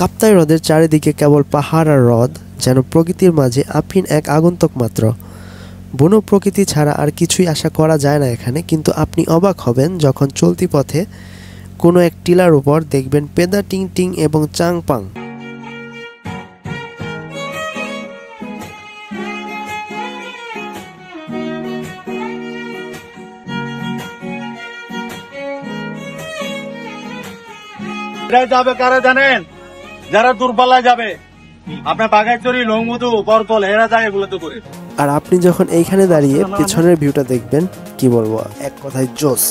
কাপ্তাই হ্রদের চারিদিকে কেবল পাহাড় আর হ্রদ, যেন প্রকৃতির মাঝে আফিন এক আগন্তক মাত্র। বন প্রকৃতি ছাড়া আর কিছুই আশা করা যায় না এখানে, কিন্তু আপনি অবাক হবেন যখন চলতি পথে কোনো এক টিলার উপর দেখবেন পেদা টিং টিং এবং চাং পাং জানেন? যারা দূরপাল্লায় যাবে আপনার বাঘাইচুরি লংমধু বরতল এরা যায় এগুলো তো করে। আর আপনি যখন এইখানে দাঁড়িয়ে পেছনের ভিউটা দেখবেন কি বলব? এক কথায় জোস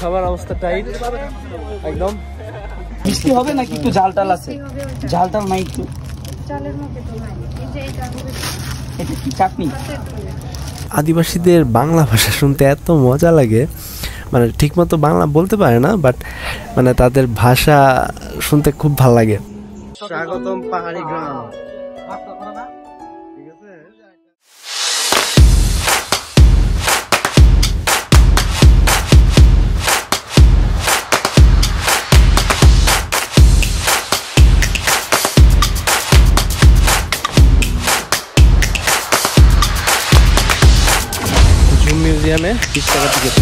সবার অবস্থা টাইট একদম। মিষ্টি হবে নাকি একটু ঝাল টাল আছে? ঝাল টাল নাই একটু। চালের মধ্যে তো নাই। এই যে এটা এটা কি চাটনি। আদিবাসীদের বাংলা ভাষা শুনতে এত মজা লাগে। মানে ঠিকমতো বাংলা বলতে পারে না বাট মানে তাদের ভাষা শুনতে খুব ভালো লাগে। স্বাগতম পাহাড়ি গ্রাম। মিউজিয়ামে বিশ টাকা টিকিট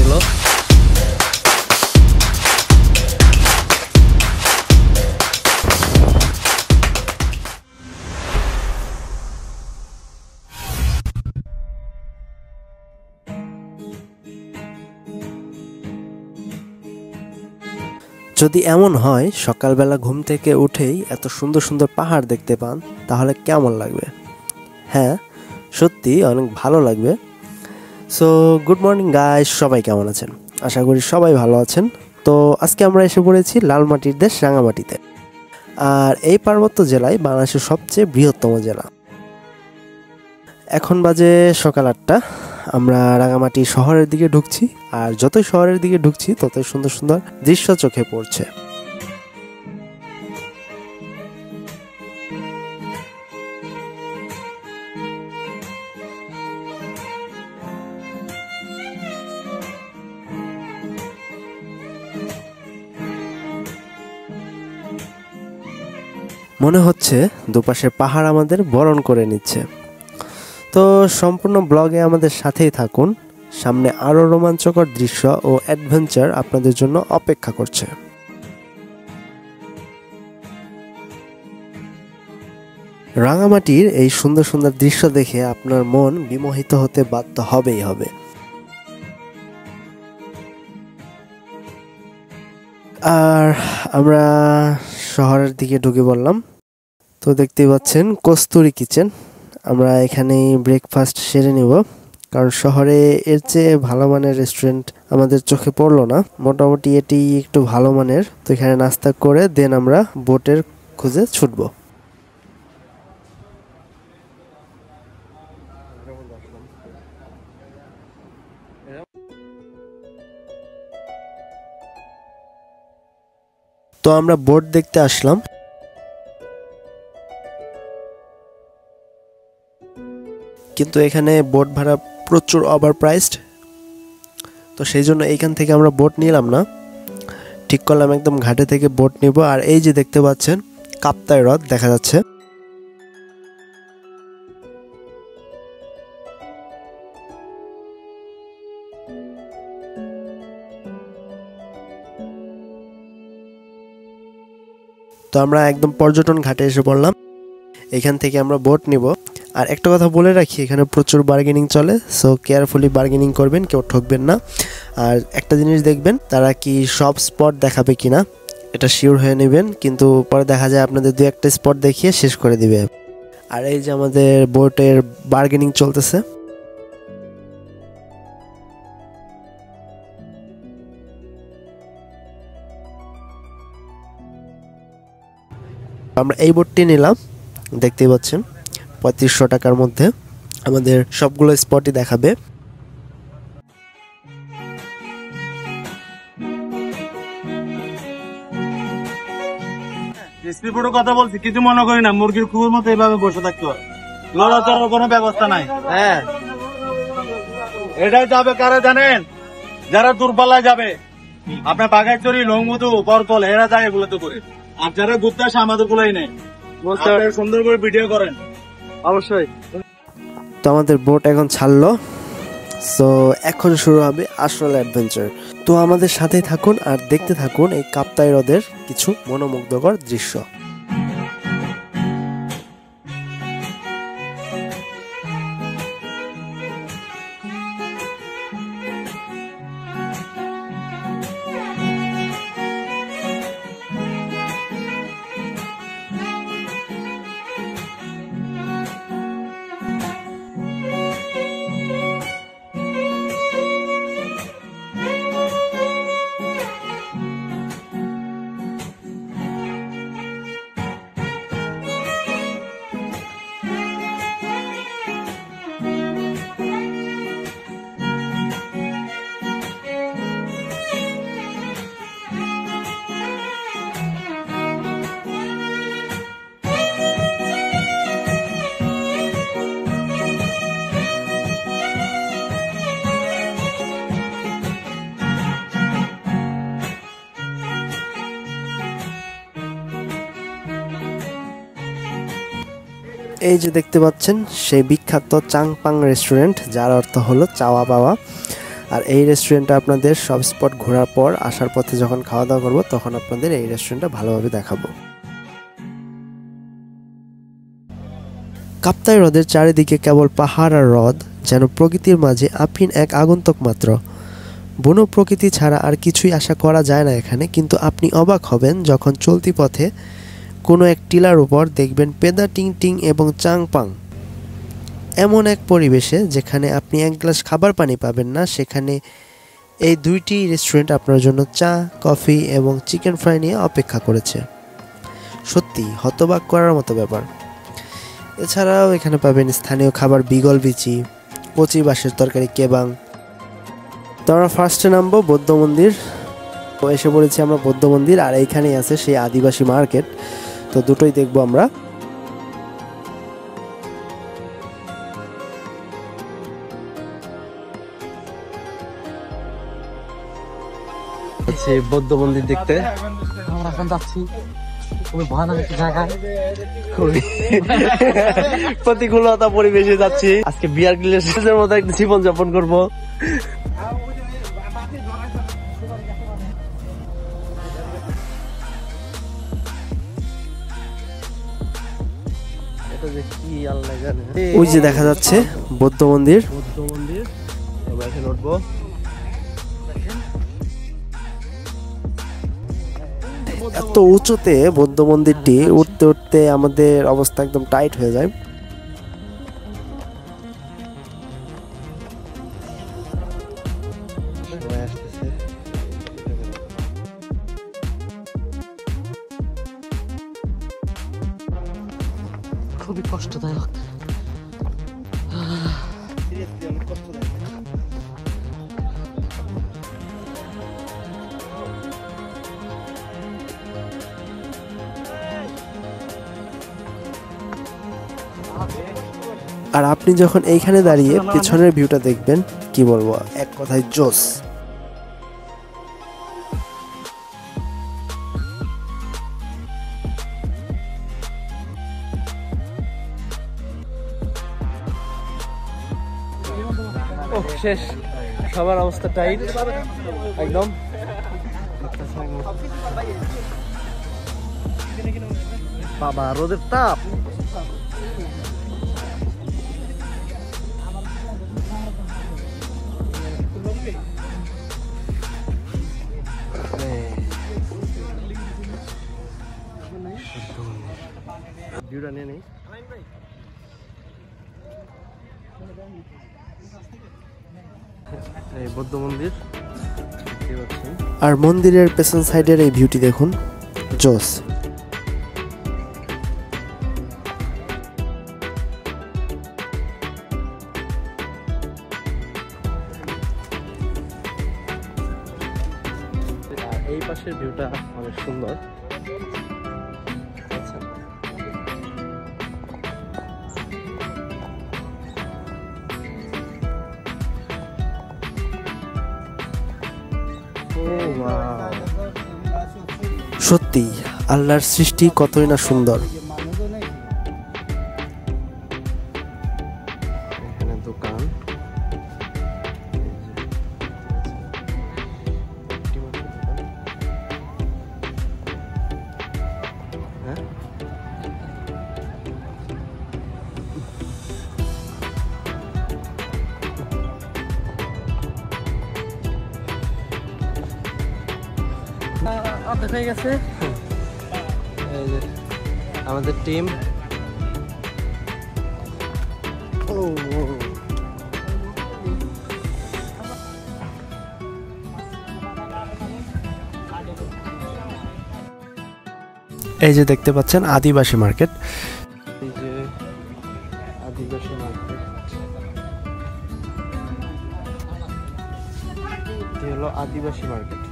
যদি এমন হয়, সকালবেলা ঘুম থেকে উঠেই এত সুন্দর সুন্দর পাহাড় দেখতে পান, তাহলে কেমন লাগবে? হ্যাঁ সত্যি অনেক ভালো লাগবে। সো গুড মর্নিং গাইস সবাই কেমন আছেন? আশা করি সবাই ভালো আছেন। তো, আজকে আমরা এসে পড়েছি লালমাটির দেশ রাঙামাটিতে। আর এই পার্বত্য জেলায় বাংলাদেশের সবচেয়ে বৃহত্তম জেলা। এখন বাজে সকাল আটটা। আমরা রাঙামাটি শহরের দিকে ঢুকছি। আর যতই শহরের দিকে ঢুকছি, ততই সুন্দর সুন্দর দৃশ্য চোখে পড়ছে। মনে হচ্ছে দুপাশের পাহাড় আমাদের বরণ করে নিচ্ছে। তো সম্পূর্ণ ব্লগে আমাদের সাথেই থাকুন। সামনে আরও রোমাঞ্চকর দৃশ্য ও অ্যাডভেঞ্চার আপনাদের জন্য অপেক্ষা করছে। রাঙামাটির এই সুন্দর সুন্দর দৃশ্য দেখে আপনার মন বিমোহিত হতে বাধ্য হবেই হবে। আর আমরা শহরের দিকে ঢুকে পড়লাম। তো দেখতেই পাচ্ছেন, কস্তুরি কিচেন। আমরা এখানেই ব্রেকফাস্ট সেরে নিব। কারণ শহরে এর চেয়ে ভালো মানের রেস্টুরেন্ট আমাদের চোখে পড়ল না। মোটামুটি এটি একটু ভালো মানের। তো এখানে নাস্তা করে দেন আমরা বোটের খুঁজে ছুটব। তো আমরা বোট দেখতে আসলাম। কিন্তু এখানে বোট ভাড়া প্রচুর ওভার প্রাইসড তো সেই জন্য এইখান থেকে আমরা বোট নিলাম না। ঠিক করলাম একদম ঘাটে থেকে বোট নিব। আর এই যে দেখতে পাচ্ছেন কাপ্তায় হ্রদ দেখা যাচ্ছে। তো আমরা একদম পর্যটন ঘাটে এসে পড়লাম। এখান থেকে আমরা বোট নিব। আর একটা কথা বলে রাখি, এখানে প্রচুর বার্গেনিং চলে সো কেয়ারফুলি বার্গেনিং করবেন, কেউ ঠকবেন না। আর একটা জিনিস দেখবেন, তারা কি সব স্পট দেখাবে কিনা, এটা শিওর হয়ে নেবেন, কিন্তু পরে দেখা যায় আপনাদের দু একটা স্পট দেখিয়ে শেষ করে দিবে। আর এই যে আমাদের বোটের বার্গেনিং চলতেছে। আমরা এই বোটটি নিলাম, দেখতেই পাচ্ছেন। পঁয়ত্রিশশো টাকার মধ্যে আমাদের সবগুলো স্পটই দেখাবে। এসপি পুরো কথা বলছি কিছু মনে করি না মুরগির কুকুর মতো এইভাবে বসে থাকতে হয় লড়াচড়ার কোনো ব্যবস্থা নাই। হ্যাঁ। এটা যাবে কারা জানেন যারা দূরপাল্লায় যাবে। আপনার বাগাইচুরি লংমধু বরতল হেরা যায় এগুলো তো করে। আর যারা ঘুরতে আসে আমাদের গুলোই নেই। সুন্দর করে ভিডিও করেন। অবশ্যই। তো আমাদের বোট এখন ছাড়লো। সো এখন শুরু হবে আসল অ্যাডভেঞ্চার তো আমাদের সাথেই থাকুন আর দেখতে থাকুন এই কাপ্তাই হ্রদের কিছু মনোমুগ্ধকর দৃশ্য। এই যে দেখতে পাচ্ছেন, সেই বিখ্যাত চাংপাং রেস্টুরেন্ট যার অর্থ হলো চাওয়া পাওয়া। আর এই রেস্টুরেন্টটা আপনাদের সব স্পট ঘোরার পর, আসার পথে যখন খাওয়া দাওয়া করব, তখন আপনাদের এই রেস্টুরেন্টটা ভালোভাবে দেখাবো। কাপ্তাই হ্রদের চারিদিকে কেবল পাহাড় আর হ্রদ, যেন প্রকৃতির মাঝে আফিন এক আগন্তুক মাত্র। বন প্রকৃতি ছাড়া আর কিছুই আশা করা যায় না এখানে, কিন্তু আপনি অবাক হবেন যখন চলতি পথে কোনো এক টিলার উপর দেখবেন পেদা টিং টিং এবং চাংপাং এমন এক পরিবেশে যেখানে আপনি এক গ্লাস খাবার পানি পাবেন না, সেখানে এই দুইটি রেস্টুরেন্ট আপনার জন্য চা, কফি এবং চিকেন ফ্রাই নিয়ে অপেক্ষা করেছে। সত্যি, হতবাক করার মতো ব্যাপার। এছাড়াও এখানে পাবেন স্থানীয় খাবার বিগল বিচি, কচি বাঁশের তরকারি কেবাং। তো আমরা ফার্স্টে নামবো, বৌদ্ধ মন্দির। এসে পড়েছি আমরা বৌদ্ধ মন্দির, আর এইখানেই আছে সেই আদিবাসী মার্কেট। তো দুটোই দেখব আমরা। বৌদ্ধ মন্দির দেখতে। আমরা এখন যাচ্ছি খুবই ভয়ানক একটা জায়গায়। খুবই প্রতিকূলতা পরিবেশে যাচ্ছি। আজকে বিয়ার গ্রিলের মতো একটা জীবন যাপন করব। ওই যে দেখা যাচ্ছে বৌদ্ধ মন্দির। বৌদ্ধ মন্দির। আমরা এখানে উঠবো। এত উঁচুতে বৌদ্ধ মন্দিরটি উঠতে উঠতে আমাদের অবস্থা একদম টাইট হয়ে যায়। আর আপনি যখন এইখানে দাঁড়িয়ে পেছনের ভিউটা দেখবেন, কি বলব, এক কথায় জোস। শেষ। সবার অবস্থা টাইট। একদম। বাবা, রোদের তাপ। ভিউটা নিয়ে নেই। এই বৌদ্ধ মন্দির আর মন্দিরের পেছন সাইডের এই ভিউটি দেখুন জোস। এই পাশের ভিউটা অনেক সুন্দর। সত্যি আল্লাহর সৃষ্টি কতই না সুন্দর। অর্ধেক হয়ে গেছে। এই যে আমাদের টিম। এই যে দেখতে পাচ্ছেন আদিবাসী মার্কেট। এই যে আদিবাসী মার্কেট। এটি হলো আদিবাসী মার্কেট।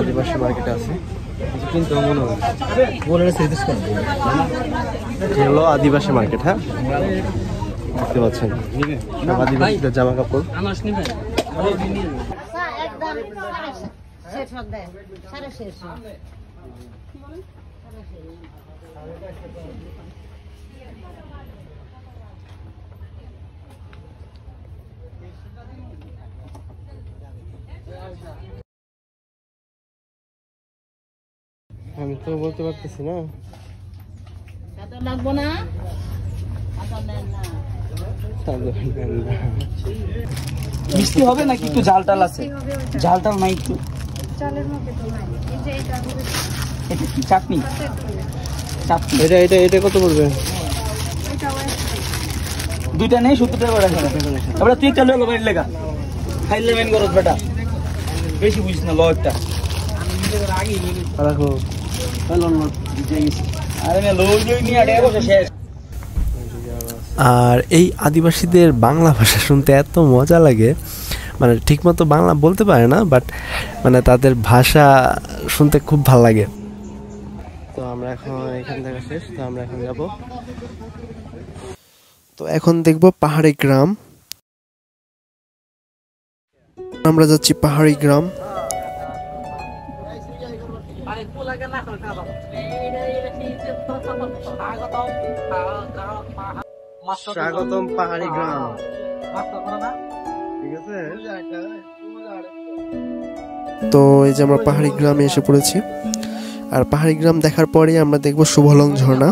আদিবাসী মার্কেটে আছি। কিন্তু মনে হয় হলো আদিবাসী মার্কেট হ্যাঁ? দেখতে পাচ্ছেন। সব আদিবাসীদের জামা কাপড় একদম। শেষ হবে সাড়ে শেষ আমি তো বলতে পারতেছি না। লাগবো না। মিষ্টি হবে নাকি একটু ঝাল টাল আছে ঝাল টাল নাই একটু। চালের মধ্যে তো নাই। এই যে হবে এটা কি চাটনি। চাটনি। এটা এটা এটা কত পড়বে? দুইটা নেই সত্তর টাকা করে এবার তুই একটা লো বাড়ির লেখা খাইলে মেন করত বেটা। বেশি বুঝিস না ল একটা রাখো আরে না লো নিয়ে আটে বসে শেষ। আর এই আদিবাসীদের বাংলা ভাষা শুনতে এত মজা লাগে। মানে ঠিকমতো বাংলা বলতে পারে না বাট মানে তাদের ভাষা শুনতে খুব ভালো লাগে। তো আমরা এখন এখান থেকে শেষ তো আমরা এখন যাব। তো এখন দেখব পাহাড়ি গ্রাম। আমরা যাচ্ছি পাহাড়ি গ্রাম। স্বাগতম পাহাড়ি গ্রাম। ঠিক আছে? তো এই যে আমরা পাহাড়ি গ্রামে এসে পড়েছি। আর পাহাড়ি গ্রাম দেখার পরেই আমরা দেখব শুভলং ঝর্ণা।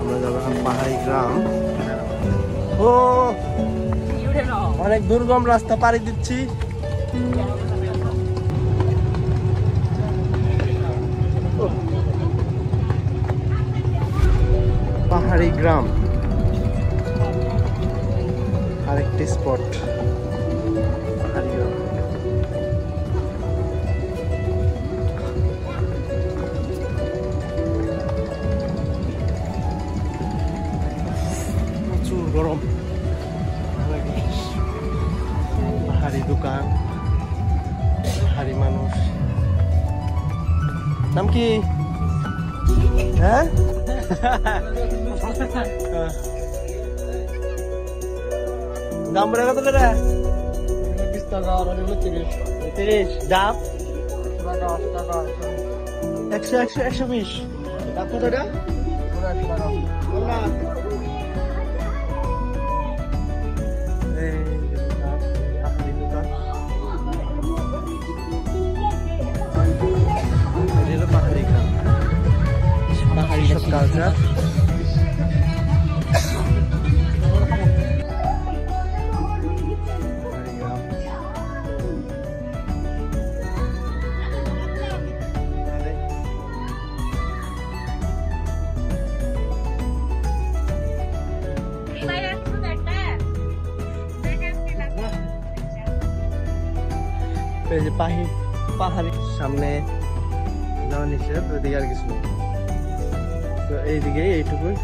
আমরা যাব পাহাড়ি গ্রাম। ও, অনেক দুর্গম রাস্তা পাড়ি দিচ্ছি। পাহাড়ি গ্রাম। আরেকটি স্পট। প্রচুর গরম পাহাড়ি দোকান পাহাড়ি মানুষ নাম কি হ্যাঁ দাম বলে কত করে তিরিশ দাম একশো একশো একশো বিশ দাম কত এটা পাহাড়ি সব কালচার পাহাড়ি গ্রাম এই যে পাহি পাহাড়ির সামনে যাওয়া নিষেধ ওইদিকে আর কিছু নেই এইদিকে, এইটুকুই।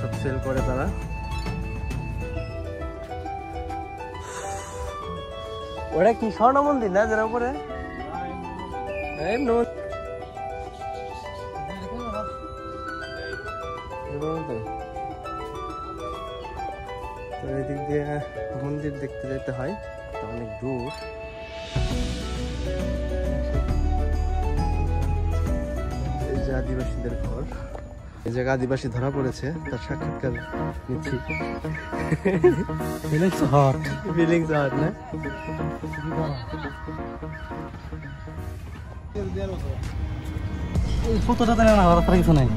সব সেল করে তারা। কি স্বর্ণ মন্দির না এদিক দিয়ে মন্দির দেখতে যেতে হয়। অনেক দূর। এই যে আদিবাসীদের ঘর। এই জায়গা আদিবাসী ধরা পড়েছে তার সাক্ষাৎকার নিচ্ছি। ফিলিংস হট ফিলিংস আর না? ফটোটা না কিছু নাই।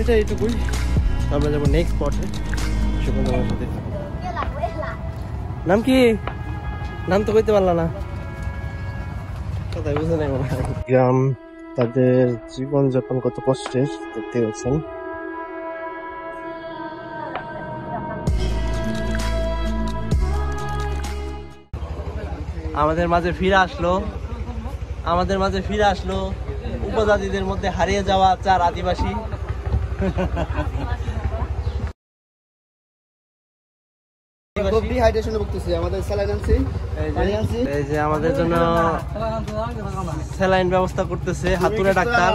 এটা এইটুকুই। আমরা যাব নেক্সট স্পটে সুগন্ধ আমার সাথে। নাম কি? নাম তো কইতে পারলা না। কোথায় বুঝে নাই মনে গ্রাম তাদের জীবনযাপন কত কষ্টের দেখতে পাচ্ছেন। আমাদের মাঝে ফিরে আসলো। আমাদের মাঝে ফিরে আসলো। উপজাতিদের মধ্যে হারিয়ে যাওয়া চার আদিবাসী। এই যে আমাদের জন্য স্যালাইন ব্যবস্থা করতেছে হাতুড়ে ডাক্তার।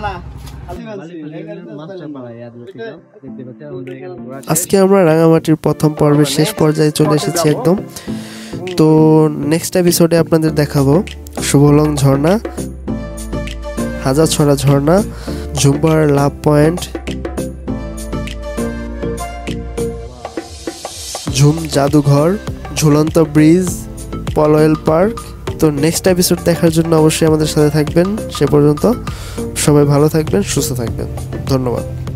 আজকে আমরা রাঙামাটির প্রথম পর্বের শেষ পর্যায়ে চলে এসেছি একদম। তো নেক্সট এপিসোডে আপনাদের দেখাবো। শুভলং ঝর্ণা হাজার হাজারছড়া ঝর্ণা ঝুম্বার লাভ পয়েন্ট। ঝুম জাদুঘর, ঝুলন্ত ব্রিজ, পলয়েল পার্ক। তো নেক্সট এপিসোড দেখার জন্য অবশ্যই আমাদের সাথে থাকবেন। সে পর্যন্ত সবাই ভালো থাকবেন, সুস্থ থাকবেন। ধন্যবাদ।